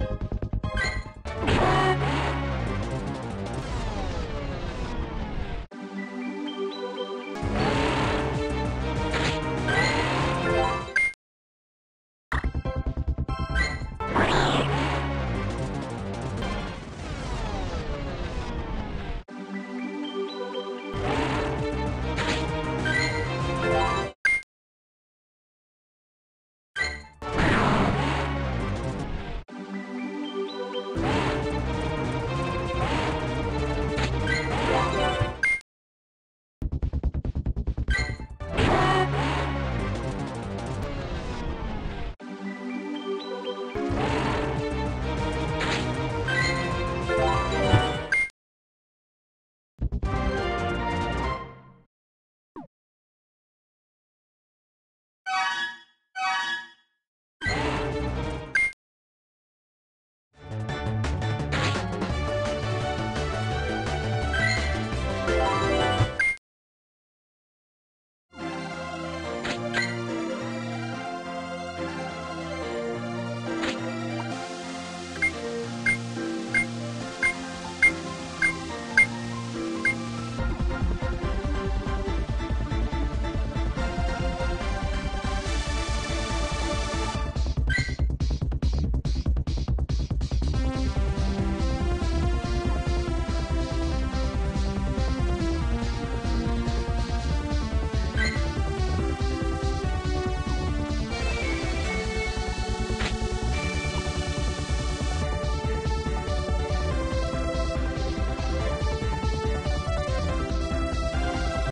you Yeah.